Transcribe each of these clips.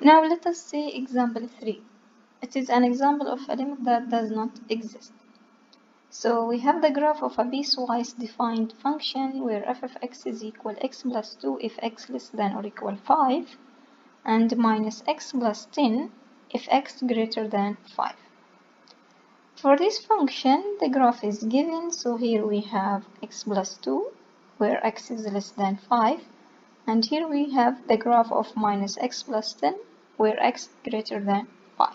Now let us see example 3. It is an example of a limit that does not exist. So we have the graph of a piecewise defined function where f of x is equal x plus 2 if x less than or equal 5 and minus x plus 10 if x greater than 5. For this function the graph is given so here we have x plus 2 where x is less than 5 and here we have the graph of minus x plus 10 where x greater than 5.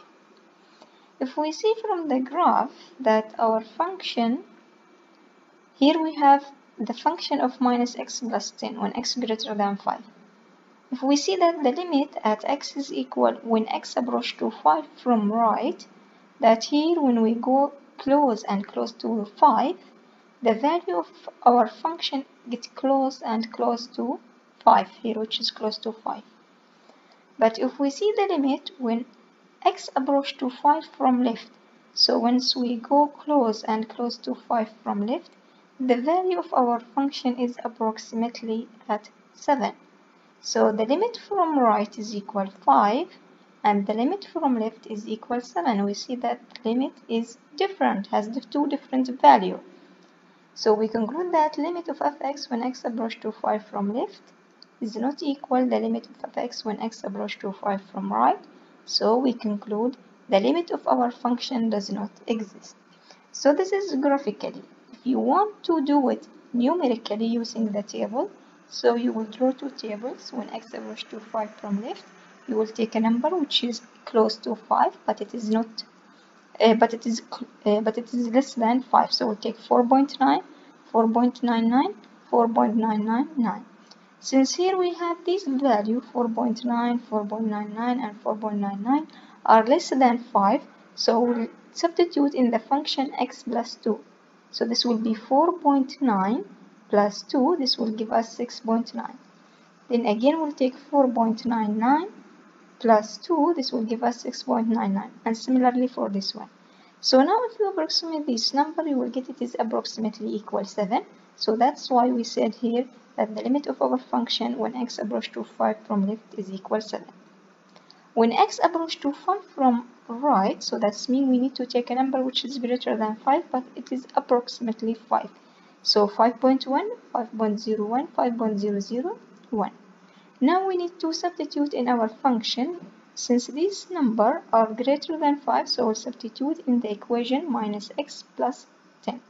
If we see from the graph that our function, here we have the function of minus x plus 10 when x greater than 5. If we see that the limit at x is equal when x approach to 5 from right, that here when we go close and close to 5, the value of our function gets close and close to 5 here, which is close to 5. But if we see the limit when x approach to 5 from left, so once we go close and close to 5 from left, the value of our function is approximately at 7. So the limit from right is equal 5 and the limit from left is equal 7. We see that limit is different, has the two different value. So we conclude that limit of fx when x approach to 5 from left is not equal the limit of x when x approaches to 5 from right, so we conclude the limit of our function does not exist. So this is graphically. If you want to do it numerically using the table, so you will draw two tables when x approaches to 5 from left, you will take a number which is close to 5 but it is not uh, but it is uh, but it is less than 5 so we'll take 4.9 4.99 4.999 since here we have this value 4.9, 4.99 and 4.99 are less than 5, so we'll substitute in the function x plus 2. So this will be 4.9 plus 2, this will give us 6.9. Then again we'll take 4.99 plus 2, this will give us 6.99 and similarly for this one. So now if you approximate this number, you will get it is approximately equal 7. So that's why we said here that the limit of our function when x approaches to 5 from left is equal 7. When x approaches to 5 from right, so that's mean we need to take a number which is greater than 5, but it is approximately 5. So 5.1, 5.01, 5.001. Now we need to substitute in our function. Since these numbers are greater than 5, so we'll substitute in the equation minus x plus 10.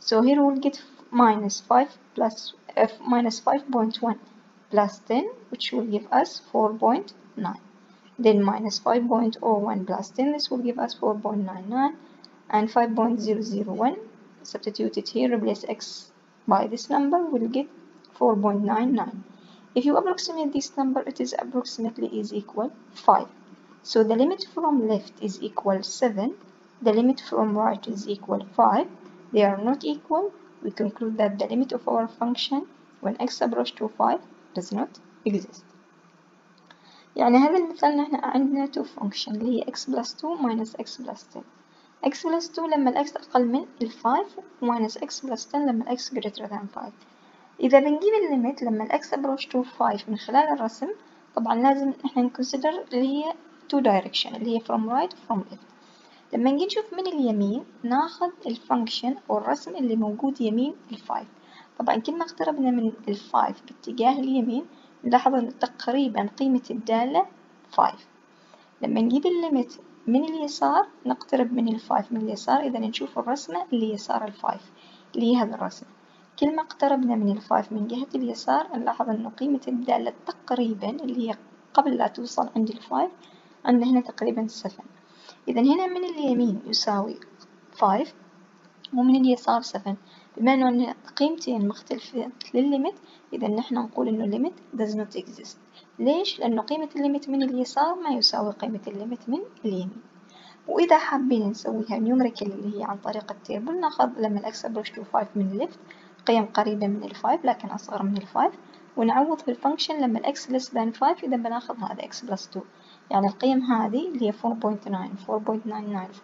So here we'll get minus 5 plus f minus 5.1 plus 10 which will give us 4.9 then minus 5.01 plus 10 this will give us 4.99 and 5.001 substitute it here replace x by this number we'll get 4.99 if you approximate this number it is approximately is equal 5 so the limit from left is equal 7 the limit from right is equal 5 they are not equal we conclude that the limit of our function when x approach to 5 does not exist يعني هذا المثال نحن عندنا two function اللي هي x plus 2 minus x plus 10 x plus 2 لما الx أقل من ال 5 minus x plus 10 لما الx greater than 5 إذا بنجيب الليميت لما الx approach to 5 من خلال الرسم طبعا لازم نحن نكونسيدر اللي هي two direction اللي هي from right from left لما نجي نشوف من اليمين ناخذ الفانكشن أو الرسم اللي موجود يمين الفايف طبعا كل ما اقتربنا من الفايف باتجاه اليمين نلاحظ أن تقريبا قيمة الدالة فايف لما نجيب الليمت من اليسار نقترب من الفايف من اليسار إذا نشوف الرسمة اللي يسار الفايف اللي هي هذا الرسم كل ما اقتربنا من الفايف من جهة اليسار نلاحظ أنه قيمة الدالة تقريبا اللي هي قبل لا توصل عند الفايف عندنا هنا تقريبا سفن إذا هنا من اليمين يساوي 5 ومن اليسار 7 بما عندنا قيمتين مختلفة للليمت إذا نحن نقول إنه الليمت does not exist. ليش؟ لأنه قيمة الليمت من اليسار ما يساوي قيمة الليمت من اليمين. وإذا حابين نسويها نيومريكال اللي هي عن طريق التيبل نأخذ لما الإكس أبروش تو 5 من الليفت قيم قريبة من الفايف لكن أصغر من الفايف ونعوض في الفانكشن لما الإكس less than 5 إذا بناخذ هذا إكس بلس 2 يعني القيم هذه اللي هي 4.9 4.99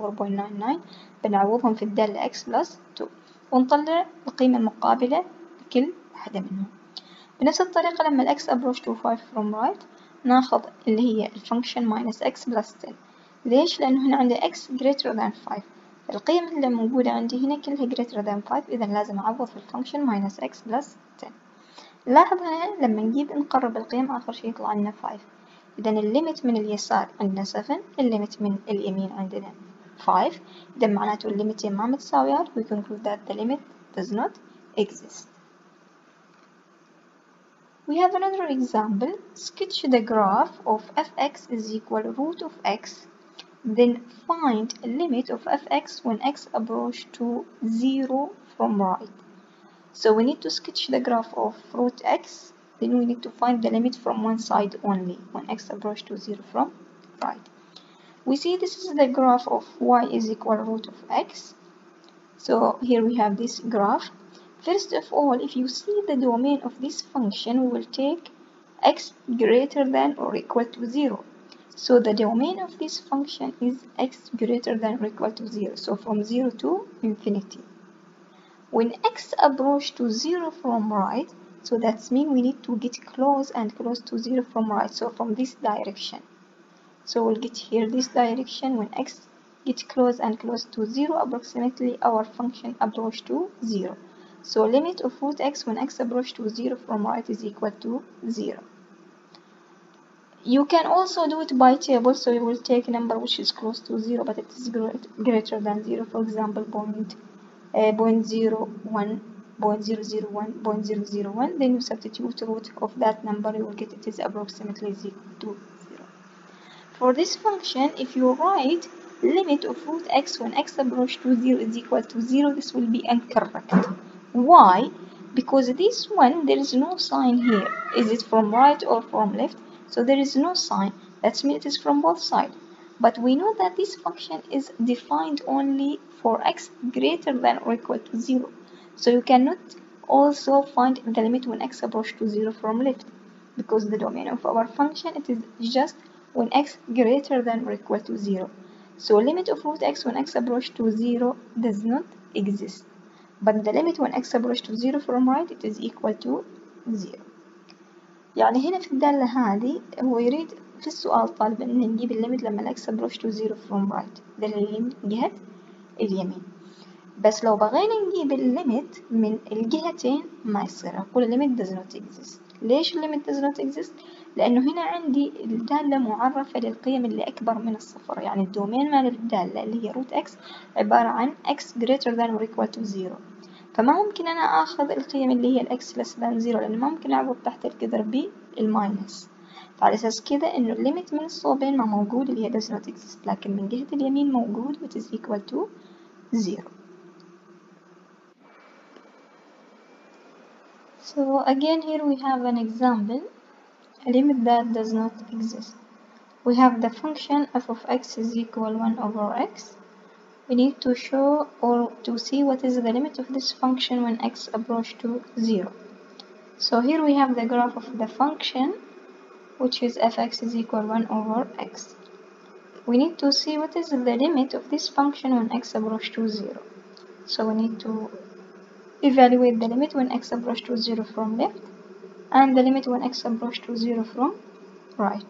4.99 بنعوضهم في الدالة x بلس 2 ونطلع القيمة المقابلة لكل واحدة منهم. بنفس الطريقة لما الx approach to 5 from right ناخذ اللي هي الفانكشن minus x plus 10 ليش؟ لأنه هنا عندي x greater than 5 القيم اللي موجودة عندي هنا كلها greater than 5 إذا لازم أعوض في الفانكشن minus x plus 10 لاحظ هنا لما نجيب نقرب القيم آخر شي يطلع لنا 5 إذا الليمت من اليسار عندنا 7 الليمت من اليمين عندنا 5 إذا معناته الليمتين ما متساويات we conclude that the limit does not exist We have another example. Sketch the graph of fx is equal root of x. Then find a limit of fx when x approach to 0 from right. So we need to sketch the graph of root x. Then we need to find the limit from one side only when x approach to 0 from right. We see this is the graph of y is equal to root of x. So here we have this graph. First of all, if you see the domain of this function, we will take x greater than or equal to 0. So the domain of this function is x greater than or equal to 0. So from 0 to infinity. When x approach to 0 from right, so that means we need to get close and close to 0 from right. So from this direction. So we'll get here this direction when x get close and close to 0 approximately our function approach to 0. So limit of root x when x approach to 0 from right is equal to 0. You can also do it by table, so you will take a number which is close to 0 but it is greater than 0, for example point, uh, point 0, 1, point 0, 0, 1, point 0, 0, 1, then you substitute root of that number, you will get it is approximately equal to 0. For this function, if you write limit of root x when x approach to 0 is equal to 0, this will be incorrect. Why? Because this one, there is no sign here. Is it from right or from left? So there is no sign. That means it is from both sides. But we know that this function is defined only for x greater than or equal to 0. So you cannot also find the limit when x approach to 0 from left. Because the domain of our function, it is just when x greater than or equal to 0. So limit of root x when x approach to 0 does not exist. But the limit when x approach to 0 from right it is equal to 0 يعني هنا في الدالة هذه هو يريد في السؤال طالب إن نجيب الليمت لما الإكس approach to 0 from right ده اللي من جهة اليمين بس لو بغينا نجيب الليمت من الجهتين ما يصير. أقول الليمت does not exist. ليش الليمت does not exist؟ لأنه هنا عندي الدالة معرفة للقيم اللي أكبر من الصفر. يعني الدومين مال الدالة اللي هي root x عبارة عن x greater than or equal to 0 فما ممكن أنا آخذ القيم اللي هي الإكس less than zero لأن ما ممكن أعوض تحت الجذر بالماينس فعلى أساس كده إنه الليمت من الصوبين ما موجود اللي هي does not exist. لكن من جهة اليمين موجود which is equal to zero. So again here we have an example a limit that does not exist we have the function f of x is equal 1 over x we need to show or to see what is the limit of this function when x approach to 0. So here we have the graph of the function which is fx is equal 1 over x. We need to see what is the limit of this function when x approach to 0. So we need to evaluate the limit when x approach to 0 from left and the limit when x approach to 0 from right.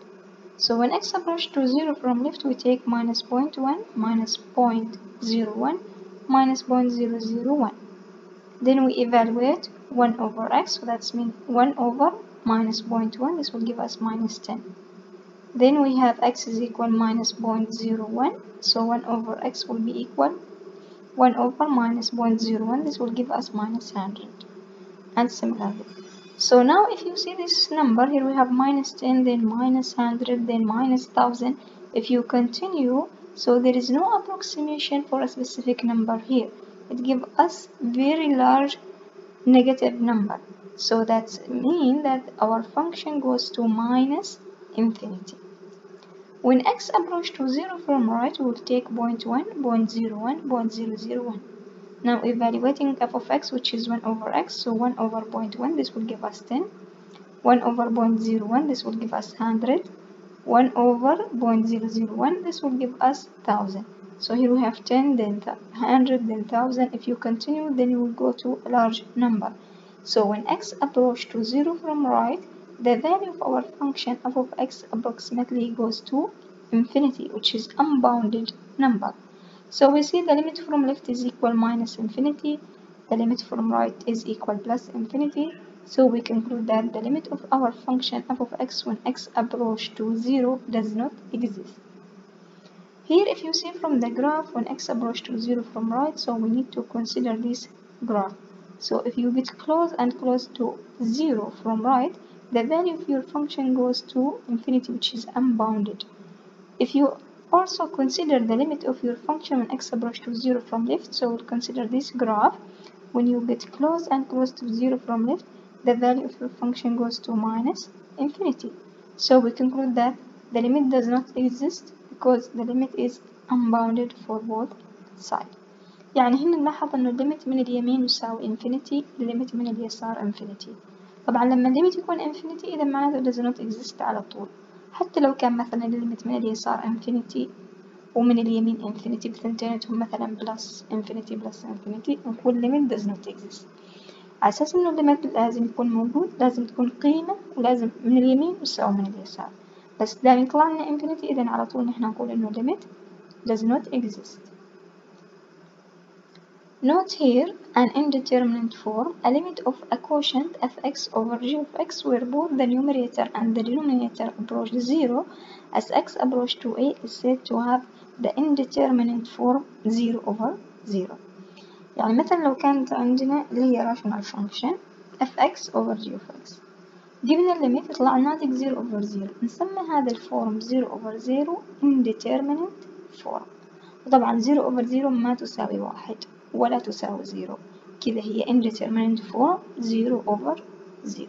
So when x approach to 0 from left, we take minus 0.1, minus 0.01, minus 0.001. Then we evaluate 1 over x, so that's mean 1 over minus 0.1, this will give us minus 10. Then we have x is equal minus 0.01, so 1 over x will be equal 1 over minus 0.01, this will give us minus 100. And similarly. So now if you see this number here we have minus 10 then minus 100 then minus 1000 if you continue so there is no approximation for a specific number here it gives us very large negative number so that means that our function goes to minus infinity when x approach to 0 from right we will take 0 0.1 0.01 0.001 now evaluating f of x which is 1 over x, so 1 over 0.1 this will give us 10, 1 over 0.01 this will give us 100, 1 over 0.001 this will give us 1000. So here we have 10 then 100 then 1000 if you continue then you will go to a large number. So when x approach to 0 from right the value of our function f of x approximately goes to infinity which is unbounded number. So we see the limit from left is equal minus infinity, the limit from right is equal plus infinity, so we conclude that the limit of our function f of x when x approach to 0 does not exist. Here if you see from the graph when x approach to 0 from right, so we need to consider this graph. So if you get close and close to 0 from right, the value of your function goes to infinity which is unbounded. If you also consider the limit of your function when x approach to 0 from left, so we'll consider this graph. When you get close and close to 0 from left, the value of your function goes to minus infinity. So we conclude that the limit does not exist because the limit is unbounded for both sides. يعني هنا نلاحظ إنه الليمت من اليمين يساوي infinity الليمت من اليسار infinity طبعا لما الليمت يكون infinity إذا معناته does not exist على طول. حتى لو كان مثلا الليمت من اليسار infinity ومن اليمين infinity بثنتيناتهم مثلا plus infinity plus infinity نقول limit does not exist. على أساس إنه الليمت لازم يكون موجود لازم تكون قيمة ولازم من اليمين يساوي من اليسار. بس دام يطلع لنا infinity إذا على طول نحن نقول إنه limit does not exist. Note here an indeterminate form, a limit of a quotient fx over g of x where both the numerator and the denominator approach zero as x approach to a is said to have the indeterminate form 0 over 0 يعني مثلا لو كانت عندنا اللي هي rational function fx over g of x جبنا الليميت يطلع الناتج 0 over 0 نسمي هذا الفورم 0 over 0 indeterminate form وطبعا 0 over 0 ما تساوي واحد ولا تساوي زيرو كذا هي indeterminate form 0 over 0